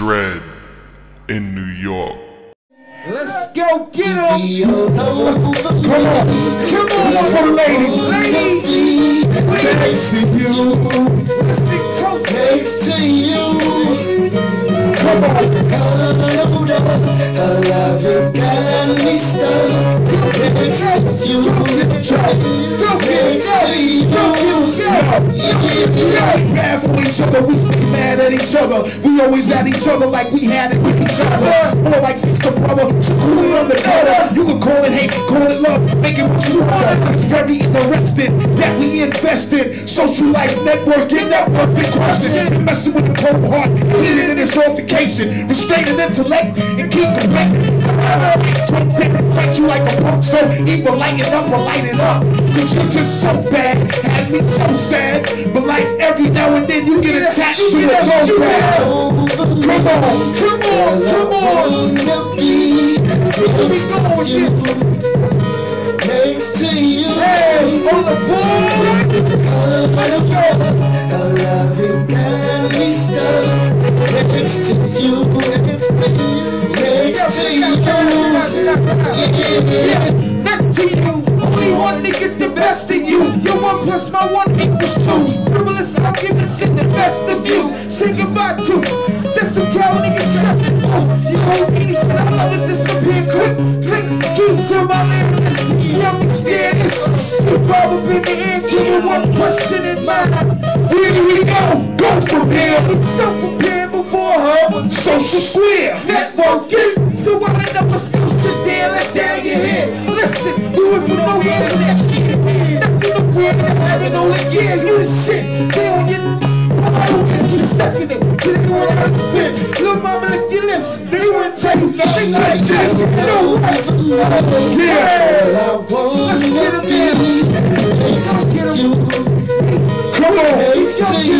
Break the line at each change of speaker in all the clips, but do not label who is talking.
Dread in New York.
Let's go get. Come on. Come on, ladies. Ladies. Next to you. Next to you. Come on.
I love you, to you. Next to
We ain't bad for each other, we stay mad at each other. We always at each other like we had it with each other. More like sister brother, so cool on the gutter. You can call it hate, call it love, make it what you want. It's very interesting that we invested. Social life networking, network in question. Messing with the cold heart, leading in this altercation. Restraining intellect and keep correct. Don't you like a punk, so either lighten up or light it up. Cause you're just so bad, me so sad. But like every now and then you get attached to a low pad. Come on, come on, come on. Where we going
next to you.
Hey, on the board. Let's go.
I love you, got me next to you. Next to you. Next to you.
Next so prepared before her. Social square, networking. So I end up school, sit there, let down your head. Listen, you if you know here to that. Nothing to wear to heaven, only yeah, you the shit. They don't get. Oh, just keep sucking it. Till they want to spit. Little mama lick your lips. They wouldn't you nothing like this. No. Yeah. Let's get him in. Let's get. Come on. Get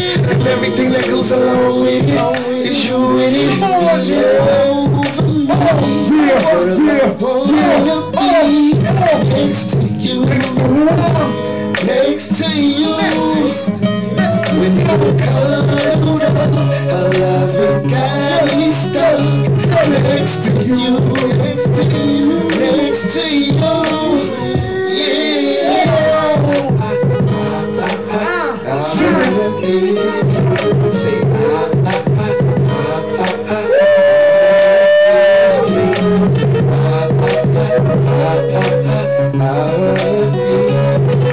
And everything that goes along with it. Is you with it.
on,
Yeah.
Yeah, yeah,
next to you. Next to you. When you cuddled up, I love you, got me stuck next to you, next to you, next to you.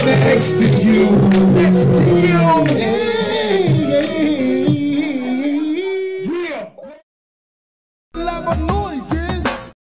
Next to you, next to you.